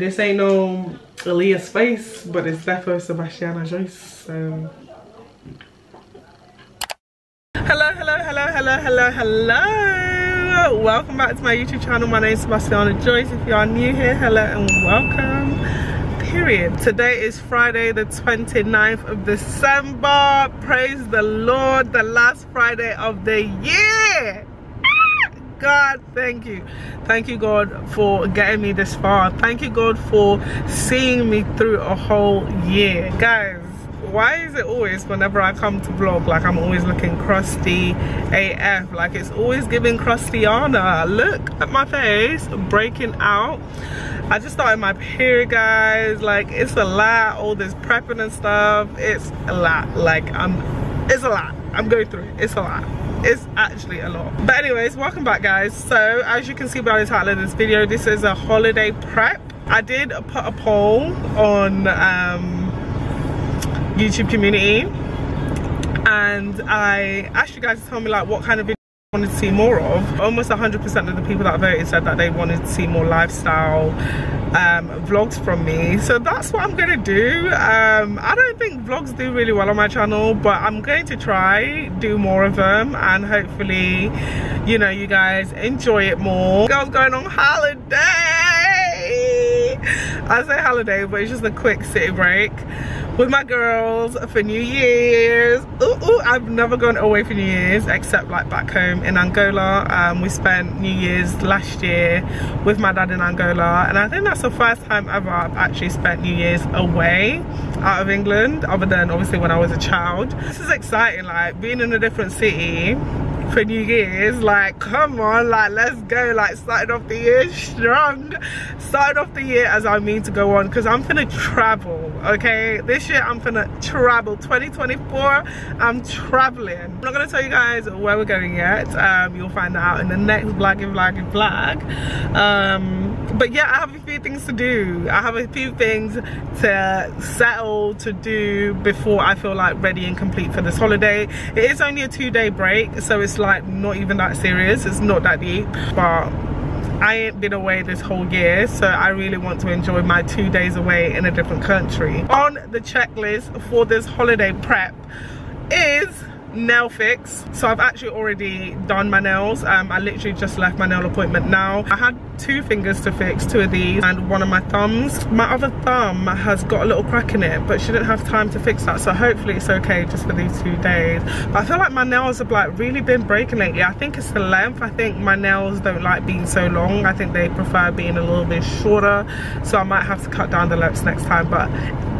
This ain't no Aaliyah Space, but it's definitely Sebastiana Joyce. Hello, hello, hello, hello, hello, hello. Welcome back to my YouTube channel. My name is Sebastiana Joyce. If you are new here, hello and welcome. Period. Today is Friday, the 29th of December. Praise the Lord, the last Friday of the year. God, thank you. Thank you, God, for getting me this far. Thank you, God, for seeing me through a whole year. Guys, why is it always whenever I come to vlog, like I'm always looking crusty AF? Like it's always giving Crustiana. Look at my face, breaking out. I just started my period, guys. Like it's a lot, all this prepping and stuff. It's a lot. Like I'm, it's a lot. I'm going through it. It's a lot it's actually a lot but anyways welcome back guys so as you can see by the title of this video this is a holiday prep i did put a poll on um, youtube community and i asked you guys to tell me like what kind of video wanted to see more of. Almost 100 percent of the people that voted said that they wanted to see more lifestyle um, vlogs from me. So that's what i'm gonna do. Um, i don't think vlogs do really well on my channel but i'm going to try do more of them and hopefully you know you guys enjoy it more. Girls going on holiday! I say holiday but it's just a quick city break with my girls for New Year's. Ooh, ooh, I've never gone away for New Year's except like back home in Angola. Um, we spent New Year's last year with my dad in Angola and I think that's the first time ever I've actually spent New Year's away out of England other than obviously when I was a child. This is exciting like being in a different city for New Year's. Like, come on, like, let's go. Like, starting off the year strong. Starting off the year as I mean to go on because I'm gonna travel, okay? This year I'm gonna travel. 2024, I'm traveling. I'm not gonna tell you guys where we're going yet. Um, you'll find out in the next vlogging, vlogging, vlog. Um, but yeah, I have a few things to do. I have a few things to settle, to do before I feel like ready and complete for this holiday. It is only a two day break, so it's like not even that serious. It's not that deep. But I ain't been away this whole year so I really want to enjoy my two days away in a different country. On the checklist for this holiday prep is nail fix. So i've actually already done my nails. Um, i literally just left my nail appointment now. I had two fingers to fix two of these and one of my thumbs. My other thumb has got a little crack in it but she didn't have time to fix that. So hopefully it's okay just for these two days. But i feel like my nails have like really been breaking lately. I think it's the length. I think my nails don't like being so long. I think they prefer being a little bit shorter. So i might have to cut down the lengths next time. But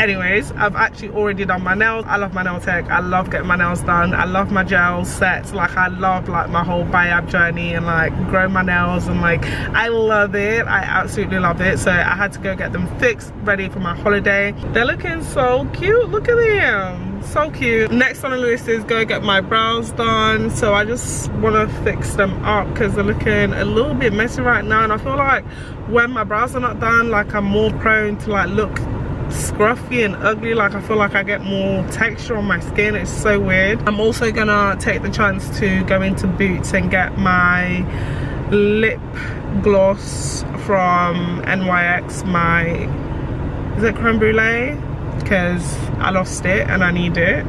anyways i've actually already done my nails. I love my nail tech. I love getting my nails done I love my gel sets. Like I love like my whole biab journey and like grow my nails and like I love it. I absolutely love it. So I had to go get them fixed, ready for my holiday. They're looking so cute. Look at them. So cute. Next on the list is go get my brows done. So I just want to fix them up because they're looking a little bit messy right now. And I feel like when my brows are not done, like I'm more prone to like look scruffy and ugly. Like i feel like i get more texture on my skin. It's so weird. I'm also gonna take the chance to go into boots and get my lip gloss from nyx my is it creme brulee? Because i lost it and i need it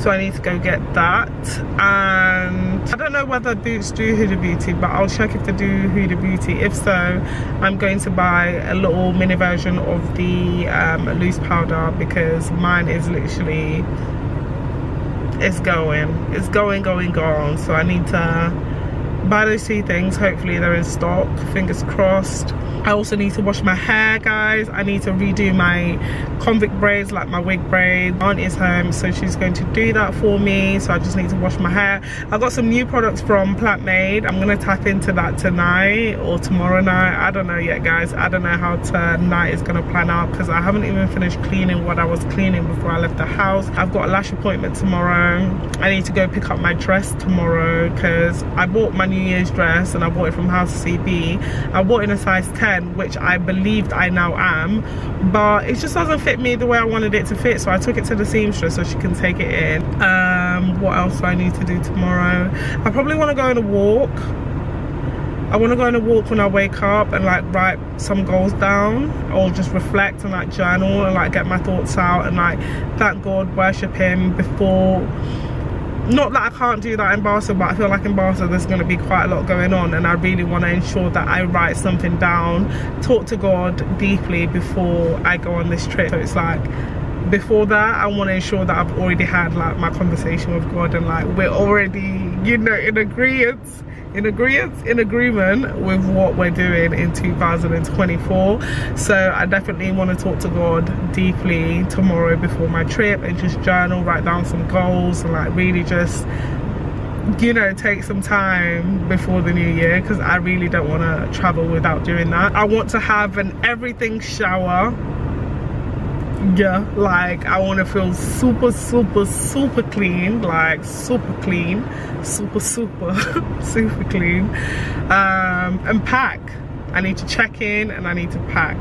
so I need to go get that. And I don't know whether Boots do Huda Beauty but I'll check if they do Huda Beauty. If so I'm going to buy a little mini version of the um, loose powder because mine is literally it's going it's going going gone. So I need to buy those two things. Hopefully they're in stock. Fingers crossed. I also need to wash my hair guys. I need to redo my convict braids like my wig braid. Aunt is home so she's going to do that for me. So I just need to wash my hair. I got some new products from Plant Made. I'm gonna tap into that tonight or tomorrow night. I don't know yet guys. I don't know how tonight is gonna plan out because I haven't even finished cleaning what I was cleaning before I left the house. I've got a lash appointment tomorrow. I need to go pick up my dress tomorrow because I bought my New Year's dress and I bought it from House CB I bought in a size 10 10 which I believed I now am but it just doesn't fit me the way I wanted it to fit so I took it to the seamstress so she can take it in. Um, what else do I need to do tomorrow? I probably want to go on a walk. I want to go on a walk when I wake up and like write some goals down or just reflect and like journal and like get my thoughts out and like thank God, worship him before not that I can't do that in Barcelona, but I feel like in Barcelona there's going to be quite a lot going on and I really want to ensure that I write something down, talk to God deeply before I go on this trip. So it's like before that I want to ensure that I've already had like my conversation with God and like we're already you know in agreement in agreement in agreement with what we're doing in 2024 so i definitely want to talk to god deeply tomorrow before my trip and just journal write down some goals and like really just you know take some time before the new year because i really don't want to travel without doing that. I want to have an everything shower yeah like i want to feel super super super clean like super clean super super super clean. Um and pack. I need to check in and i need to pack.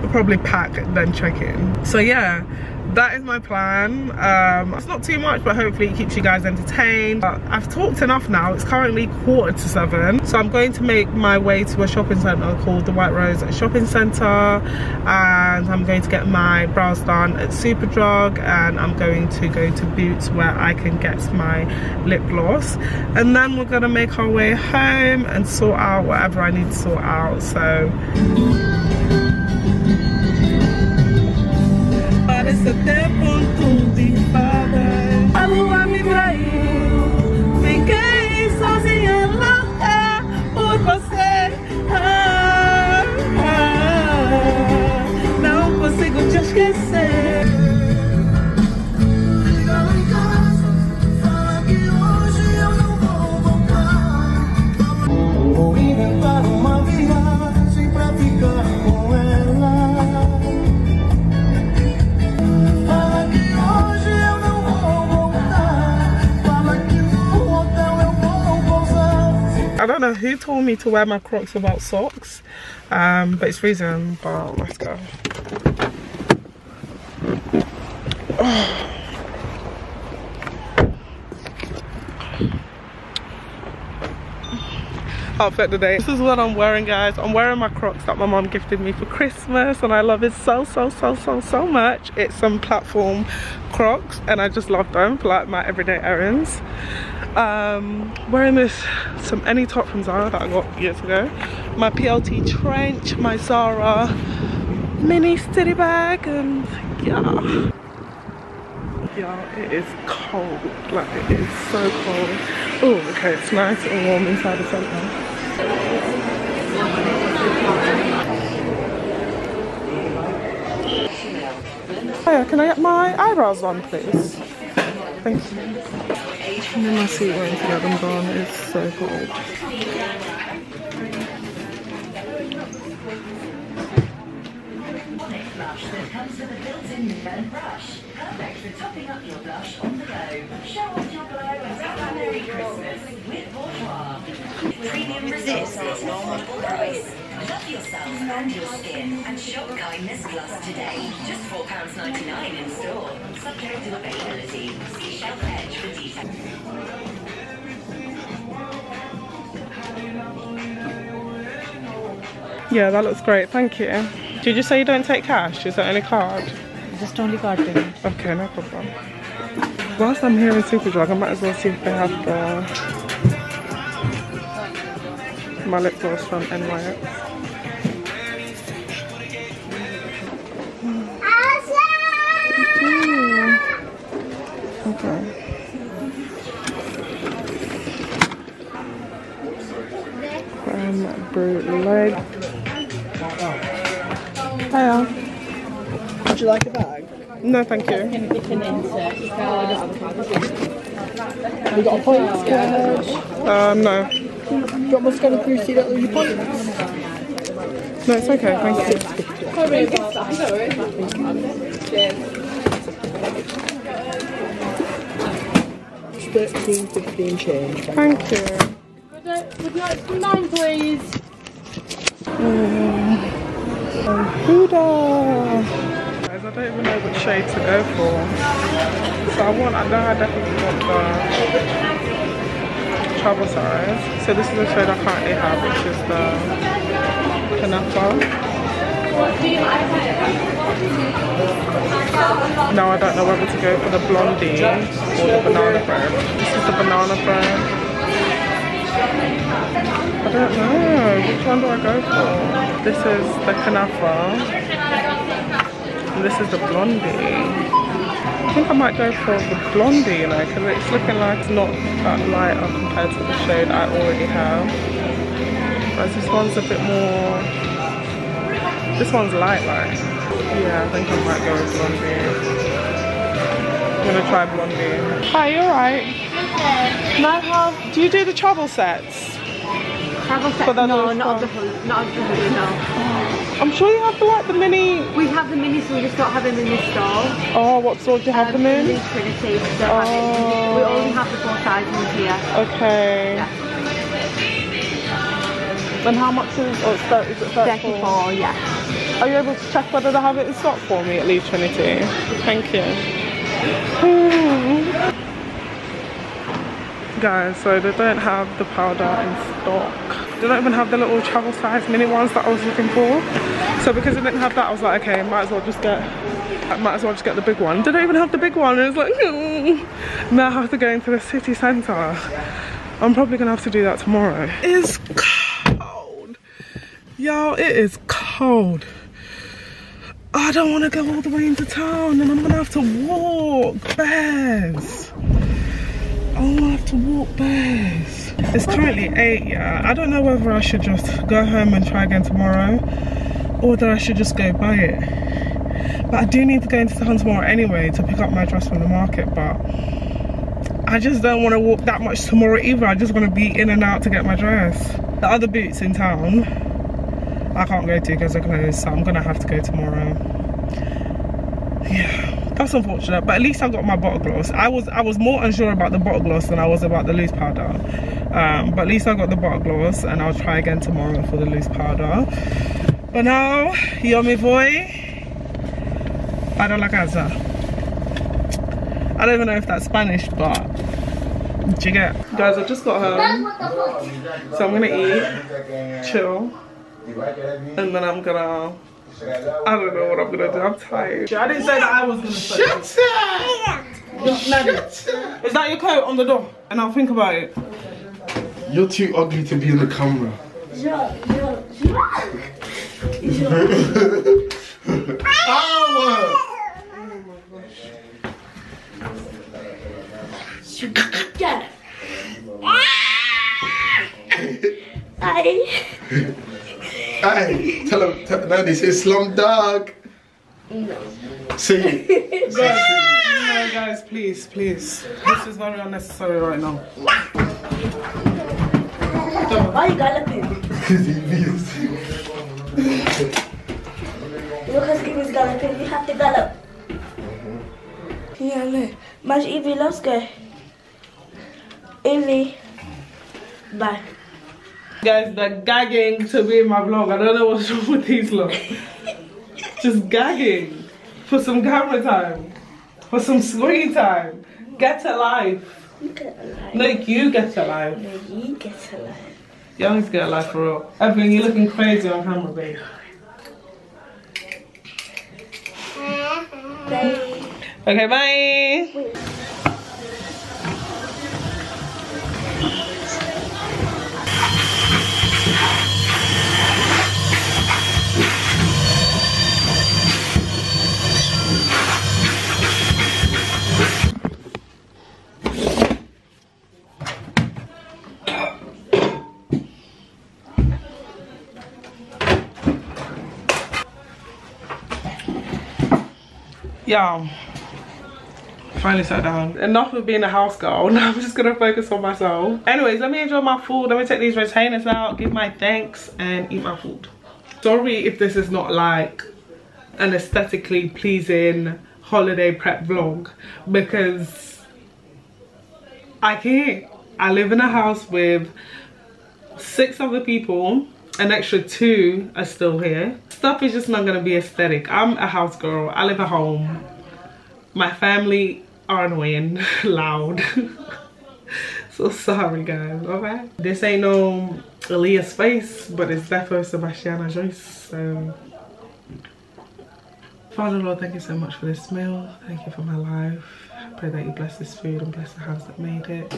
I'll probably pack then check in. So yeah that is my plan. Um, it's not too much but hopefully it keeps you guys entertained. Uh, i've talked enough now. It's currently quarter to seven. So i'm going to make my way to a shopping center called the white rose shopping center and i'm going to get my brows done at superdrug. And i'm going to go to boots where i can get my lip gloss. And then we're gonna make our way home and sort out whatever i need to sort out. So 70 pontos. Don't know who told me to wear my Crocs without socks, um, but it's freezing. But let's go. outfit today. This is what I'm wearing guys. I'm wearing my Crocs that my mom gifted me for Christmas and I love it so so so so so much. It's some platform Crocs and I just love them for like my everyday errands. Um, wearing this some any top from Zara that I got years ago. My PLT trench, my Zara mini city bag and yeah. Yeah, it is cold. Like it is so cold. Oh, okay, it's nice and warm inside the centre. Hiya, can I get my eyebrows on, please? Thank you. I'm in my seat waiting to get them done. It's so cold. that comes with a built-in mid-bend brush. Perfect for topping up your blush on the go. Show off your glow and have a Merry Christmas with Bourjois. Premium results at an affordable price. Love yourself and your skin and shop Kindness Plus today. Just £4.99 in store. Subject to availability. See Shelf Edge for details. Yeah, that looks great. Thank you. Did you say you don't take cash? Is that only card? Just only card payment. Okay, no problem. Whilst I'm here in Superdrug, I might as well see if they have the my lip gloss from NYX. Okay. Um, bootleg. Hiya. Would you like a bag? No, thank you. Have you got a points card? Um, no. Do you want me to scan through see that your points? No, it's okay, thank you. 13, 15 change. Thank you. Would you like some nine, please? Huda! Guys, I don't even know which shade to go for. So I want, I know I definitely want the travel size. So this is the shade I currently have, which is the Kunafa. Now I don't know whether to go for the blondie or the banana bread. This is the banana bread. I don't know. Which one do I go for? This is the Kunafa. And this is the blondie. I think I might go for the blondie, you know, because it's looking like it's not that lighter compared to the shade I already have. Whereas this one's a bit more, this one's light light. Yeah, I think I might go with blondie. I'm gonna try blondie. Hi, you alright? Can I have, do you do the travel sets? Travel set? For no, not of the not of the hood, no. I'm sure you have the, like the mini, We have the mini, so we just don't have them in this store. oh, what sort do you have Um, them in? Leeds Trinity, have it. We only have the four sizes here. Okay. And how much is, oh, it's 30, is it 34? 34, yeah. Are you able to check whether they have it in stock for me at Leeds Trinity? Thank you. Guys, so they don't have the powder in stock. They don't even have the little travel size mini ones that I was looking for. So because they didn't have that, I was like, okay, might as well just get, I might as well just get the big one. They don't even have the big one. And it's like, no. Now I have to go into the city centre. I'm probably gonna have to do that tomorrow. It's cold. Y'all, it is cold. I don't want to go all the way into town and I'm gonna have to walk bears. I'm gonna have to walk bears. It's currently 8, yeah. I don't know whether I should just go home and try again tomorrow or whether I should just go buy it. But I do need to go into town tomorrow anyway to pick up my dress from the market, but I just don't want to walk that much tomorrow either. I just want to be in and out to get my dress. The other boots in town, I can't go to because they're closed, so I'm gonna have to go tomorrow. Yeah, that's unfortunate, but at least I got my bottle gloss. I was I was more unsure about the bottle gloss than I was about the loose powder. Um, but at least I got the bottle gloss, and I'll try again tomorrow for the loose powder. But now, yummy boy, para la casa. I don't even know if that's Spanish, but do you get? Guys, I just got home, so I'm gonna eat, chill, and then I'm gonna. I don't know what I'm gonna do. I'm tired. I didn't say that I was gonna say. Shut up! Is that your coat on the door? And I'll think about it. You're too ugly to be in the camera. Ow! Hey, tell him, tell, no, this is Slum Dog. Sing it. No, guys, please, please. This is very unnecessary right now. Why you galloping? Because he needs Lucas King is galloping, you have to gallop. Yeah, no. Mas Evie, let's go. Evie. Bye. Guys, they're gagging to be in my vlog. I don't know what's wrong with these lot. Just gagging for some camera time, for some screen time. Get a life. You get alive. No, you get a life. No, you get alive. You to get a life for real. Evelyn, you're looking crazy on camera, babe. Okay, bye. Yeah. Finally sat down. Enough of being a house girl. Now I'm just gonna focus on myself. Anyways, let me enjoy my food. Let me take these retainers out, give my thanks, and eat my food. Sorry if this is not like an aesthetically pleasing holiday prep vlog because I can't. I live in a house with six other people an extra two are still here stuff is just not gonna be aesthetic i'm a house girl i live at home my family are annoying loud So sorry guys, okay? This ain't no Aaliyah's face, but it's definitely Sebastiana Joyce, um, so. Father Lord, thank you so much for this meal. Thank you for my life. Pray that you bless this food and bless the hands that made it.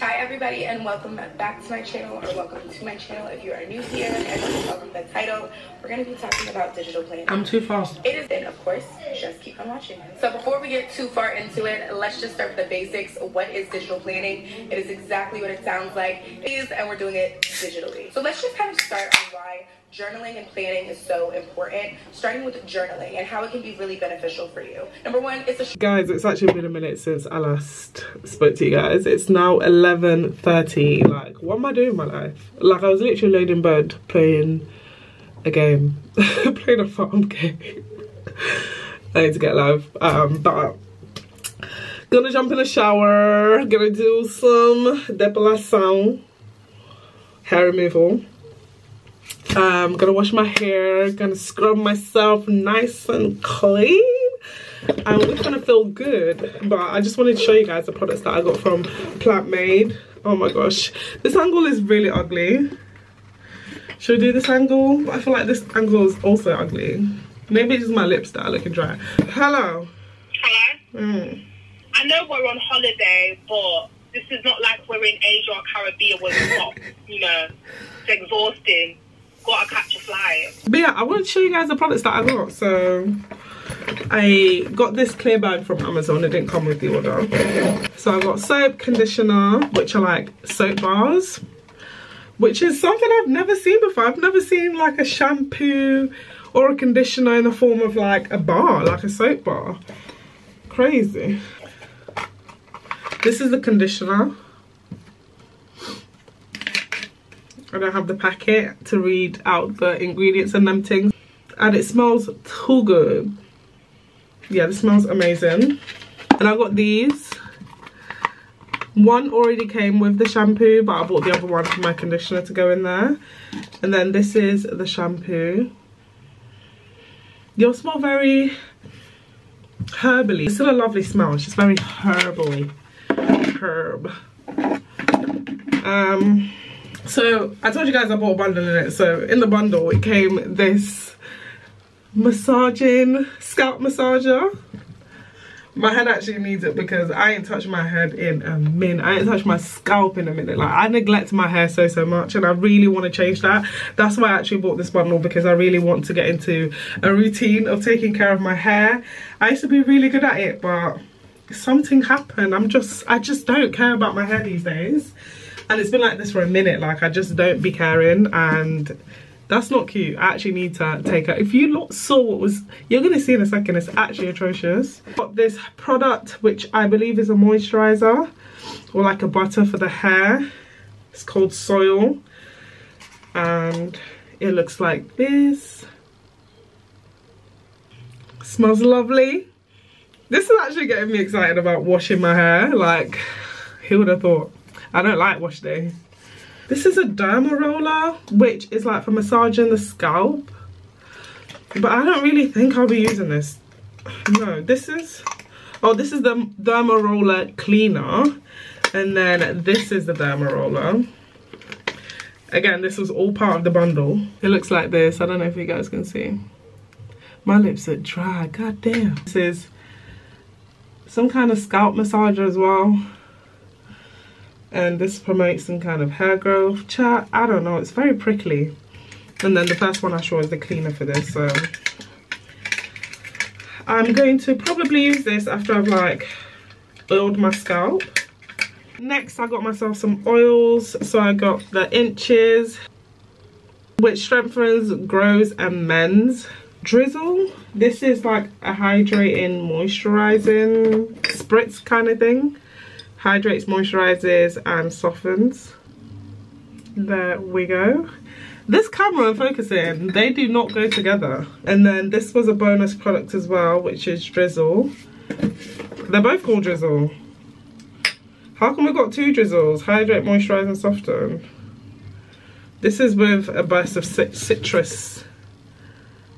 Hi everybody and welcome back to my channel or welcome to my channel if you are new here and welcome to the title. We're going to be talking about digital planning. I'm too fast. It is, and of course, just keep on watching. So before we get too far into it, let's just start with the basics. What is digital planning? It is exactly what it sounds like. It is, and we're doing it digitally. So let's just kind of start on why journaling and planning is so important. Starting with journaling and how it can be really beneficial for you. Number one, it's a Guys, it's actually been a minute since I last spoke to you guys. It's now 11.30. Like, what am I doing in my life? Like, I was literally laid in bed playing a game. playing a farm game. I need to get live. Um, but gonna jump in the shower. Gonna do some depilação. Hair removal. Um, gonna wash my hair, gonna scrub myself nice and clean. And we're gonna feel good. But I just wanted to show you guys the products that I got from Plant Made. Oh my gosh. This angle is really ugly. Should we do this angle? I feel like this angle is also ugly. Maybe it's just my lips that are looking dry. Hello. Hello. Mm. I know we're on holiday, but this is not like we're in Asia or Caribbean where got, you know, it's exhausting. Gotta catch a flight. But yeah, I want to show you guys the products that I got. So I got this clear bag from Amazon. It didn't come with the order. So I got soap, conditioner, which are like soap bars, which is something I've never seen before. I've never seen like a shampoo or a conditioner in the form of like a bar, like a soap bar. Crazy. This is the conditioner. I don't have the packet to read out the ingredients and them things. And it smells too good. Yeah, this smells amazing. And I got these. One already came with the shampoo, but I bought the other one for my conditioner to go in there. And then this is the shampoo. You'll smell very herbally. It's still a lovely smell. It's just very herbally. Herb. Um, so I told you guys I bought a bundle in it. So in the bundle it came this massaging scalp massager. My head actually needs it because I ain't touched my head in a minute. I ain't touched my scalp in a minute. Like I neglect my hair so so much and I really want to change that. That's why I actually bought this bundle because I really want to get into a routine of taking care of my hair. I used to be really good at it but something happened. I'm just I just don't care about my hair these days. And it's been like this for a minute. Like I just don't be caring and that's not cute. I actually need to take it. If you saw what was, you're gonna see in a second, it's actually atrocious. Got this product, which I believe is a moisturizer or like a butter for the hair. It's called Soil. And it looks like this. Smells lovely. This is actually getting me excited about washing my hair. Like, who would have thought? I don't like wash day. This is a derma roller, which is like for massaging the scalp. But I don't really think I'll be using this. No, this is, oh, this is the derma roller cleaner. And then this is the derma roller. Again, this was all part of the bundle. It looks like this. I don't know if you guys can see. My lips are dry, god damn. This is some kind of scalp massager as well and this promotes some kind of hair growth. Chat i don't know it's very prickly. And then the first one i saw is the cleaner for this so. I'm going to probably use this after i've like oiled my scalp. Next i got myself some oils. So i got the inches which strengthens grows and mends. Drizzle. This is like a hydrating moisturizing spritz kind of thing hydrates moisturizes and softens. There we go. This camera and focusing they do not go together. And then this was a bonus product as well which is drizzle. They're both called drizzle. How come we got two drizzles hydrate moisturize and soften? This is with a burst of citrus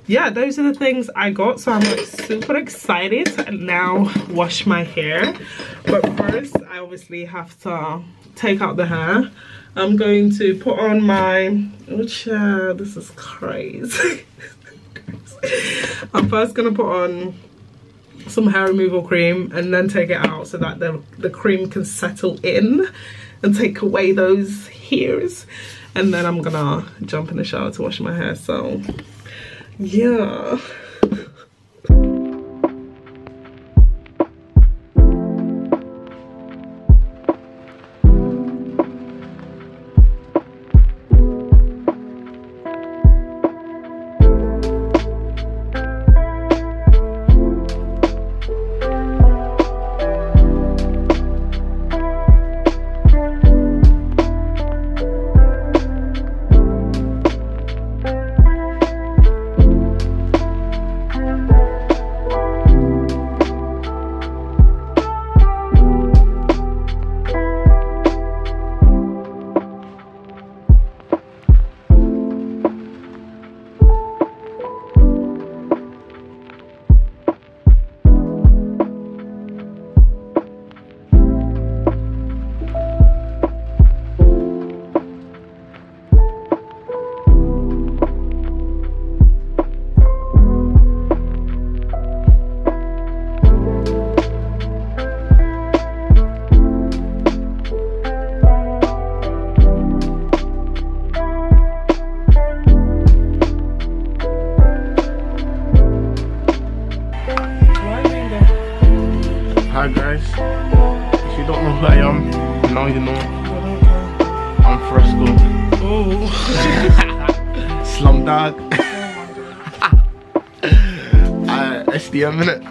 yeah those are the things i got so i'm like super excited to now wash my hair but first I obviously have to take out the hair. I'm going to put on my, oh child, this is crazy. I'm first gonna put on some hair removal cream and then take it out so that the, the cream can settle in and take away those hairs and then I'm gonna jump in the shower to wash my hair so yeah guys. If you don't know who I am, now you know. I'm Fresco. oh Slumdog. uh, SDM minute.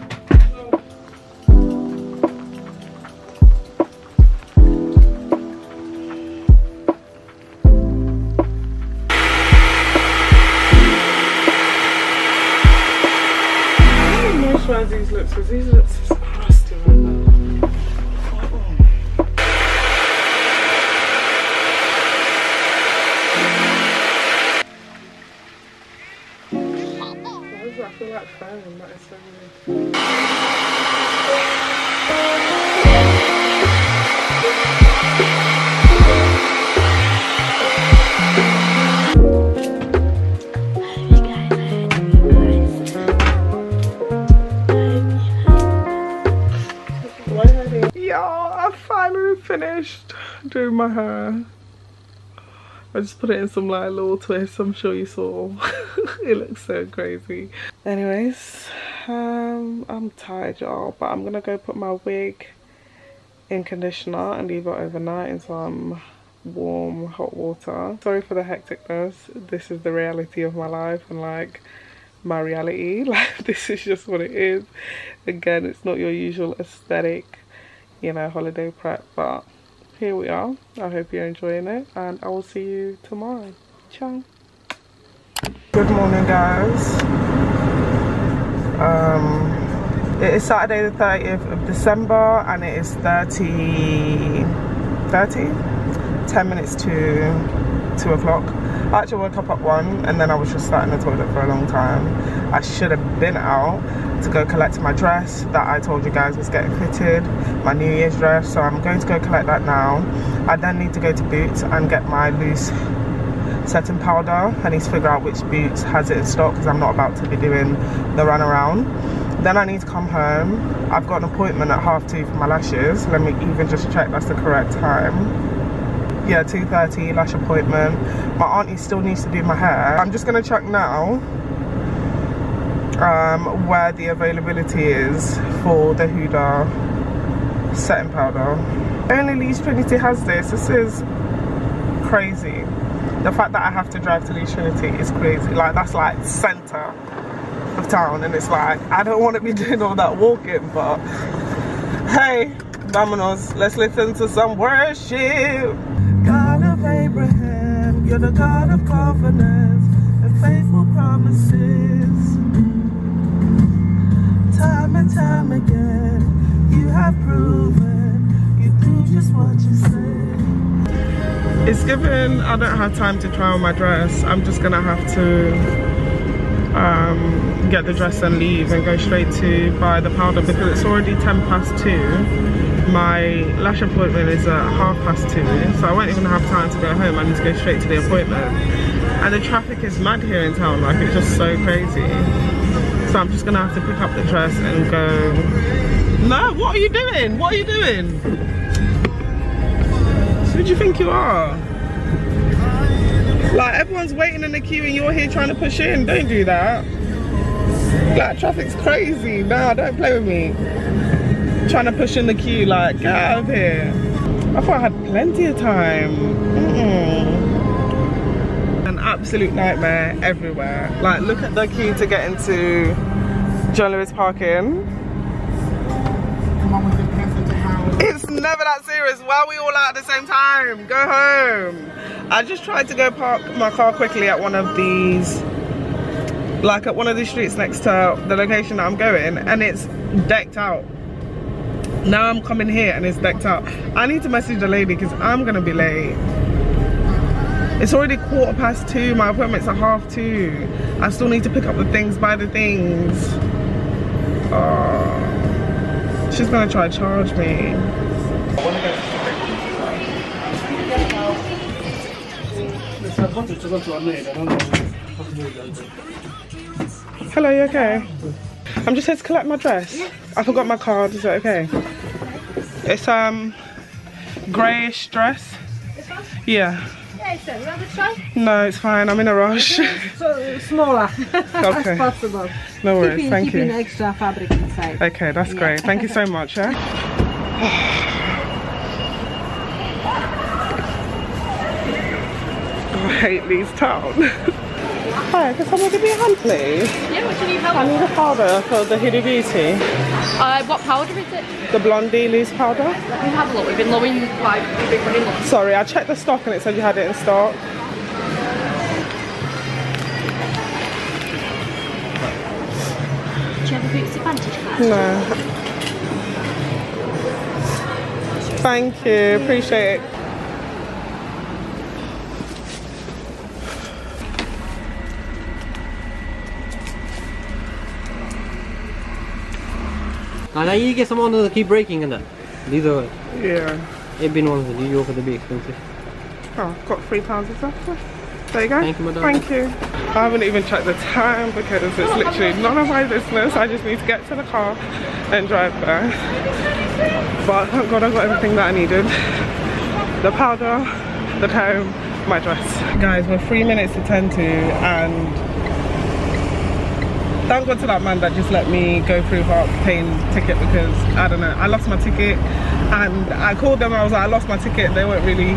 My hair. I just put it in some like little twists. I'm sure you saw. it looks so crazy. Anyways, um, I'm tired, y'all, but I'm gonna go put my wig in conditioner and leave it overnight in some warm hot water. Sorry for the hecticness. This is the reality of my life and like my reality. Like this is just what it is. Again, it's not your usual aesthetic, you know, holiday prep, but here we are. I hope you're enjoying it and I will see you tomorrow. Ciao. Good morning guys. Um it is Saturday the 30th of December and it is 30 30 10 minutes to 2 o'clock. I actually woke up at 1 and then I was just sat in the toilet for a long time. I should have been out to go collect my dress that I told you guys was getting fitted, my New Year's dress. So I'm going to go collect that now. I then need to go to Boots and get my loose setting powder. I need to figure out which Boots has it in stock because I'm not about to be doing the run around. Then I need to come home. I've got an appointment at half two for my lashes. Let me even just check that's the correct time yeah 2.30 lash appointment. My auntie still needs to do my hair. I'm just gonna check now um, where the availability is for the huda setting powder. Only leeds trinity has this. This is crazy. The fact that i have to drive to leeds trinity is crazy. Like that's like center of town and it's like i don't want to be doing all that walking but hey Vamonos, let's listen to some worship. You're the God of and faithful promises. Time and time again, you have proven you do just what you say. It's given, I don't have time to try on my dress. I'm just gonna have to, um, get the dress and leave and go straight to buy the powder because it's already 10 past 2. My lash appointment is at half past 2 so I won't even have time to go home. I need to go straight to the appointment. And the traffic is mad here in town, like it's just so crazy. So I'm just gonna have to pick up the dress and go. No, what are you doing? What are you doing? Who do you think you are? Like everyone's waiting in the queue and you're here trying to push in. Don't do that. Like traffic's crazy. Nah, don't play with me. Trying to push in the queue, like get out of here. I thought I had plenty of time. Mm-mm. An absolute nightmare everywhere. Like look at the queue to get into John Lewis parking. It's never that serious. Why are we all out at the same time? Go home. I just tried to go park my car quickly at one of these, like at one of the streets next to the location that I'm going, and it's decked out. Now I'm coming here and it's decked out. I need to message the lady because I'm gonna be late. It's already quarter past two. My appointment's at half two. I still need to pick up the things, buy the things. Oh, she's gonna try to charge me. Hello, you okay? I'm just here to collect my dress. I forgot my card, is it okay? It's um greyish dress. Yeah. Yeah, so you want to try? No, it's fine. I'm in a rush. So smaller Okay. as possible. No worries, keeping, thank keeping you. extra fabric inside. Okay, that's great. Thank you so much. Yeah. I hate Lee's town. Hi, can someone give me a hand, please? Yeah, what do you need help I need a powder for the Huda Beauty. Uh, what powder is it? The Blondie loose powder. Let me have a look. We've been lowing like we've been running low. Sorry, I checked the stock and it said you had it in stock. Do you have a Boots Advantage card? No. Thank you, appreciate it. Now you get some ones that keep breaking and there. These are Yeah. Ebin ones that you offer to be expensive. Oh, I've got three pounds of stuff. There you go. Thank you, my. Thank you. I haven't even checked the time because it's literally none of my business. I just need to get to the car and drive there. But thank God I got everything that I needed. The powder, the comb, my dress. Guys, we're three minutes to 10 to and thank God to that man that just let me go through without paying ticket because I don't know, I lost my ticket and I called them, I was like, I lost my ticket. They weren't really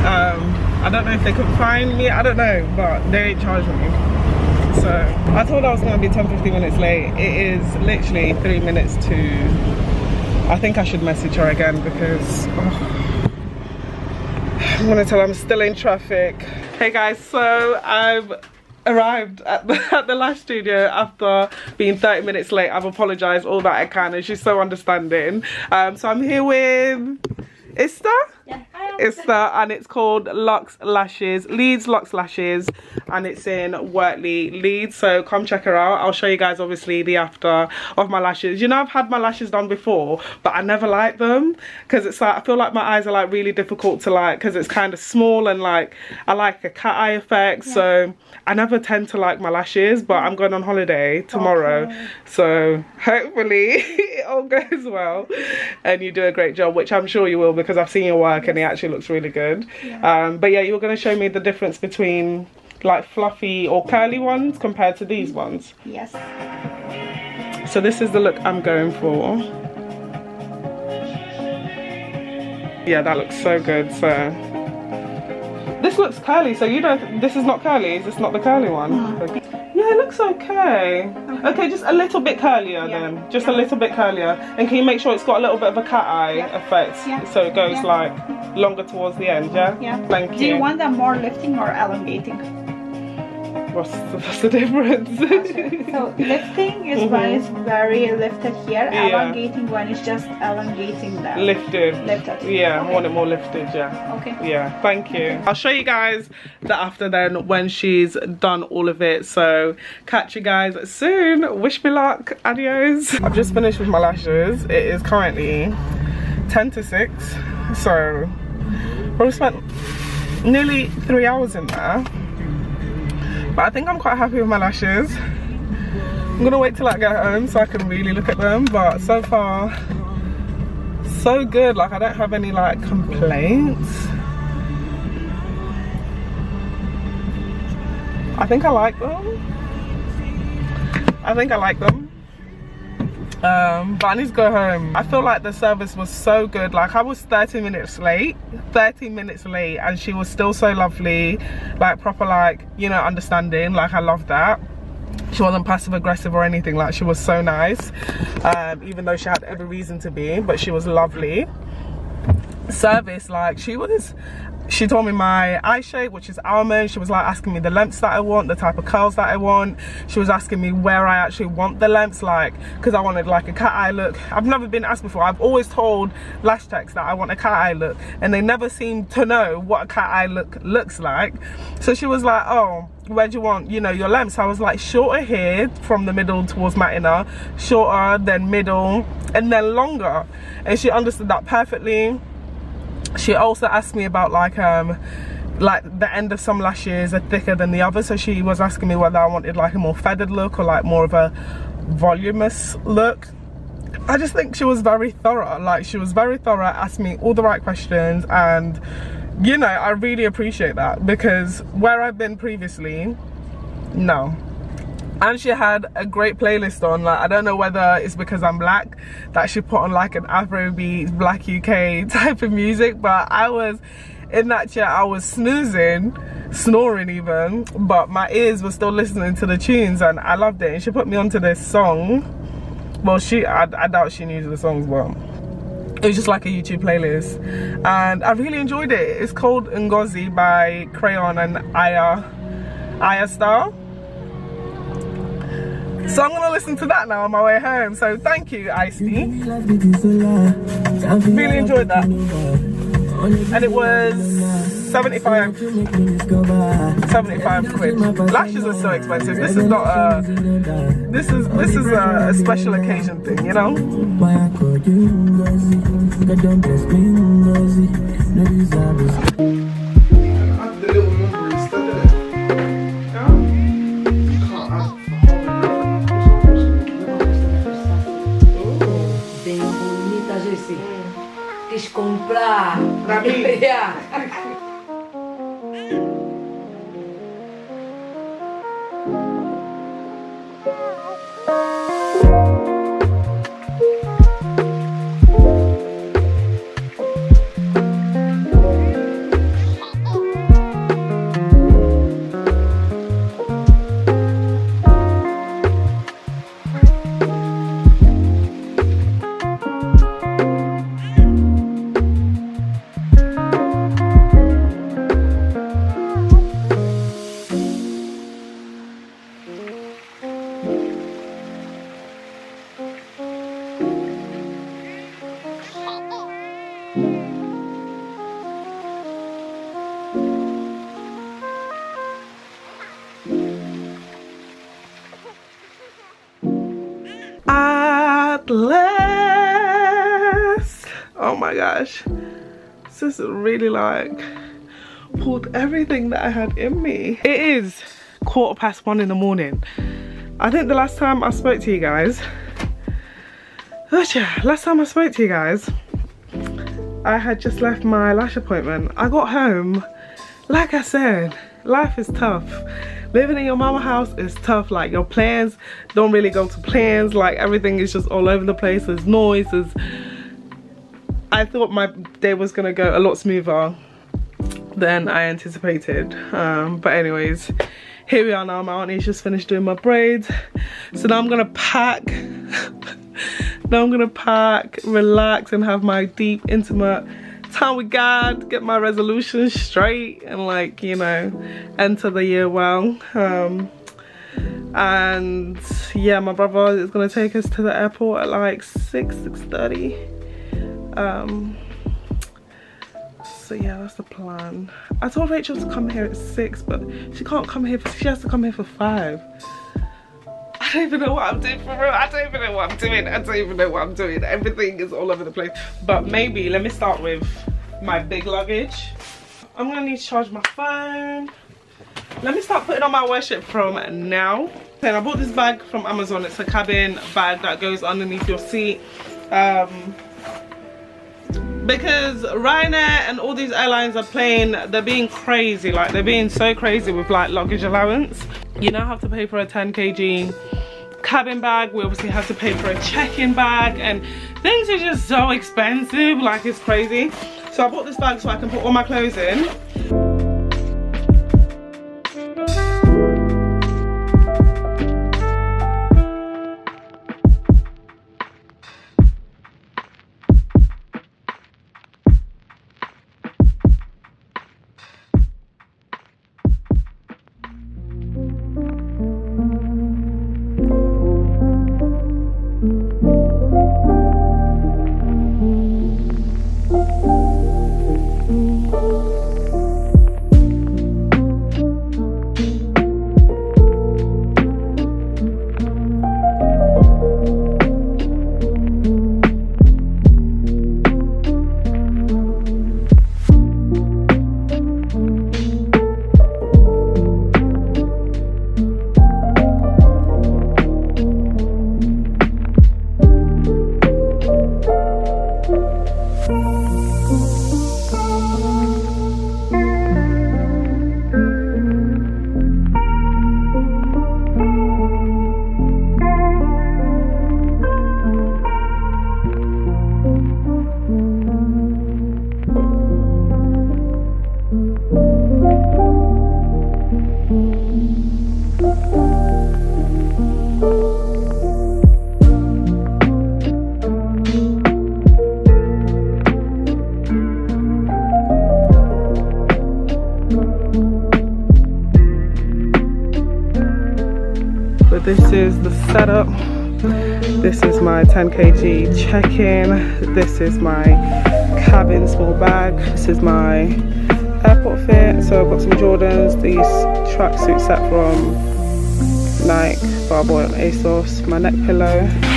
um, I don't know if they could find me, I don't know, but they ain't charging me. So I thought I was gonna be 10 15 minutes late. It is literally three minutes to I think I should message her again because oh, I'm gonna tell her I'm still in traffic. Hey guys, so I've arrived at the, at the studio after being 30 minutes late. I've apologized all that I can and she's so understanding. Um, so I'm here with Ista? Yeah. Ista and it's called Lux Lashes, Leeds Lux Lashes and it's in Wortley, Leeds. So come check her out. I'll show you guys obviously the after of my lashes. You know I've had my lashes done before but I never like them because it's like I feel like my eyes are like really difficult to like because it's kind of small and like I like a cat eye effect so I never tend to like my lashes but I'm going on holiday tomorrow so hopefully it all goes well and you do a great job which I'm sure you will because I've seen your work and it actually looks really good. Um, but yeah you were going to show me the difference between like fluffy or curly ones compared to these ones. Yes. so this is the look I'm going for. Yeah that looks so good so this looks curly so you don't this is not curly is this not the curly one. Yeah it looks okay. Okay just a little bit curlier then just a little bit curlier. And can you make sure it's got a little bit of a cat eye effect so it goes like longer towards the end yeah? Yeah. thank you. Do you you. want them more lifting or elongating? What's, what's the difference. So lifting is mm-hmm. when it's very lifted here. Yeah. Elongating when it's just elongating there. lifted. Lifted. Yeah, I Okay. want it more lifted, yeah. Okay. Yeah, thank you. I'll show you guys the after then when she's done all of it. So catch you guys soon. Wish me luck. Adios. I've just finished with my lashes. It is currently 10 to 6. So probably spent nearly three hours in there. But I think I'm quite happy with my lashes. I'm gonna wait till I get home so I can really look at them. But so far, so good. Like I don't have any like complaints. I think I like them. I think I like them. Um, but I need to go home. I feel like the service was so good. Like I was 30 minutes late, 30 minutes late, and she was still so lovely, like proper, like you know, understanding. Like I love that. She wasn't passive aggressive or anything. Like she was so nice, um, even though she had every reason to be. But she was lovely. Service, like she was she told me my eye shape which is almond. She was like asking me the lengths that i want the type of curls that i want. She was asking me where i actually want the lengths like because i wanted like a cat eye look. I've never been asked before. I've always told lash techs that i want a cat eye look and they never seem to know what a cat eye look looks like. So she was like oh where do you want you know your lengths? I was like shorter here from the middle towards my inner shorter then middle and then longer. And she understood that perfectly she also asked me about like um like the end of some lashes are thicker than the other so she was asking me whether i wanted like a more feathered look or like more of a voluminous look. I just think she was very thorough. Like she was very thorough asked me all the right questions. And you know i really appreciate that because where i've been previously no and she had a great playlist on like i don't know whether it's because i'm black that she put on like an afrobeat black uk type of music but i was in that chair i was snoozing snoring even but my ears were still listening to the tunes and i loved it and she put me onto this song well she i, I doubt she knew the songs but it was just like a YouTube playlist and I really enjoyed it. It's called Ngozi by Crayon and Ayra Ayra Starr. So I'm gonna listen to that now on my way home. So thank you, Icy. Really enjoyed that. And it was 75 75 quid. Lashes are so expensive. This is not a this is this is a, a special occasion thing, you know? comprar, cambiar. really like pulled everything that I had in me. It is quarter past one in the morning. I think the last time I spoke to you guys, last time I spoke to you guys, I had just left my lash appointment. I got home, like I said, life is tough. Living in your mama house is tough. Like your plans don't really go to plans. Like everything is just all over the place. There's noise. There's... I thought my day was gonna go a lot smoother than I anticipated. Um, but anyways, here we are now. My auntie's just finished doing my braids. So now I'm gonna pack. now I'm gonna pack, relax, and have my deep, intimate time with God, get my resolutions straight, and like, you know, enter the year well. Um, and yeah my brother is gonna take us to the airport at like 6 6 30 um so yeah that's the plan i told rachel to come here at six but she can't come here for, she has to come here for five I don't even know what I'm doing for real. I don't even know what I'm doing. I don't even know what I'm doing. Everything is all over the place. But maybe let me start with my big luggage. I'm gonna need to charge my phone. Let me start putting on my worship from now. Then I bought this bag from Amazon. It's a cabin bag that goes underneath your seat. Um, because Ryanair and all these airlines are playing, they're being crazy. Like they're being so crazy with like luggage allowance. You now have to pay for a 10 kg cabin bag. We obviously have to pay for a check-in bag and things are just so expensive. Like it's crazy. So I bought this bag so I can put all my clothes in. This is the setup. This is my 10 kg check-in. This is my cabin small bag. This is my airport fit. So I've got some Jordans, these tracksuit set from Nike, Barbour and ASOS, my neck pillow.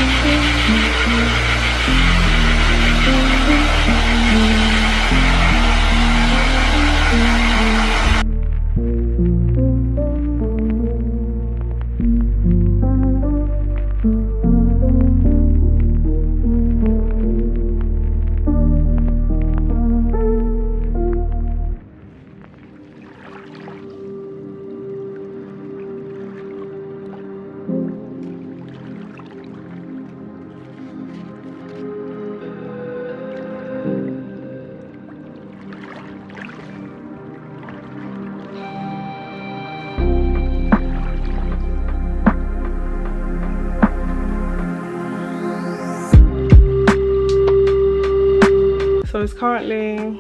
It's currently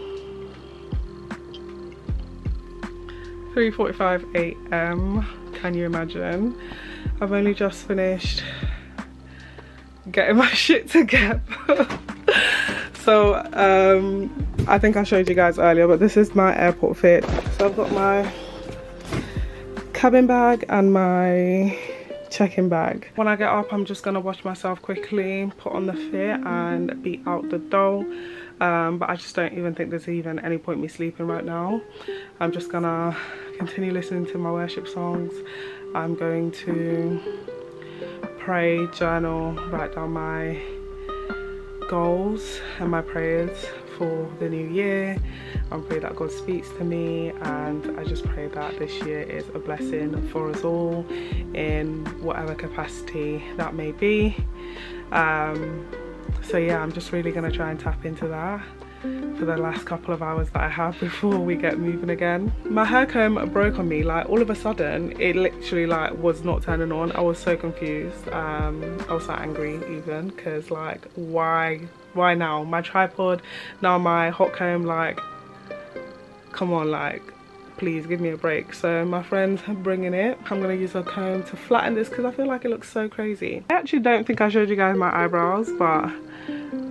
3.45 a.m. Can you imagine? I've only just finished getting my shit together. so um, I think I showed you guys earlier, but this is my airport fit. So I've got my cabin bag and my check-in bag. When I get up, I'm just gonna wash myself quickly, put on the fit and be out the door. Um, but I just don't even think there's even any point me sleeping right now. I'm just gonna continue listening to my worship songs. I'm going to pray, journal, write down my goals and my prayers for the new year. I pray that God speaks to me and I just pray that this year is a blessing for us all in whatever capacity that may be. Um, so yeah, I'm just really gonna try and tap into that for the last couple of hours that I have before we get moving again. My hair comb broke on me, like all of a sudden, it literally like was not turning on. I was so confused. Um, I was so angry even, cause like why, why now? My tripod, now my hot comb, like, come on, like, please give me a break. So my friend's are bringing it. I'm gonna use a comb to flatten this because i feel like it looks so crazy. I actually don't think i showed you guys my eyebrows but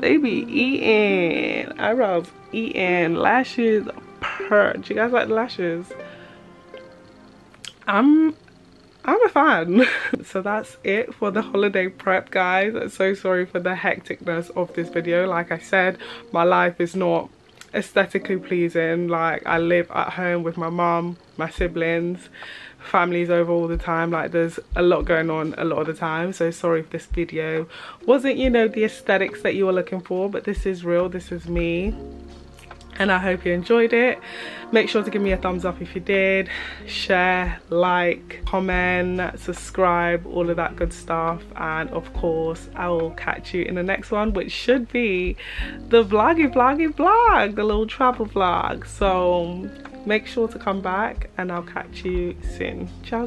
they be eating. Eyebrows eating. Lashes perch. You guys like the lashes? I'm I'm a fan. so that's it for the holiday prep guys. So sorry for the hecticness of this video. Like I said, my life is not aesthetically pleasing. Like I live at home with my mom, my siblings, families over all the time. Like there's a lot going on a lot of the time. So sorry if this video wasn't, you know, the aesthetics that you were looking for. But this is real. This is me and I hope you enjoyed it. Make sure to give me a thumbs up if you did. Share, like, comment, subscribe, all of that good stuff. And of course, I will catch you in the next one, which should be the vloggy vloggy vlog, the little travel vlog. So make sure to come back and I'll catch you soon. Ciao,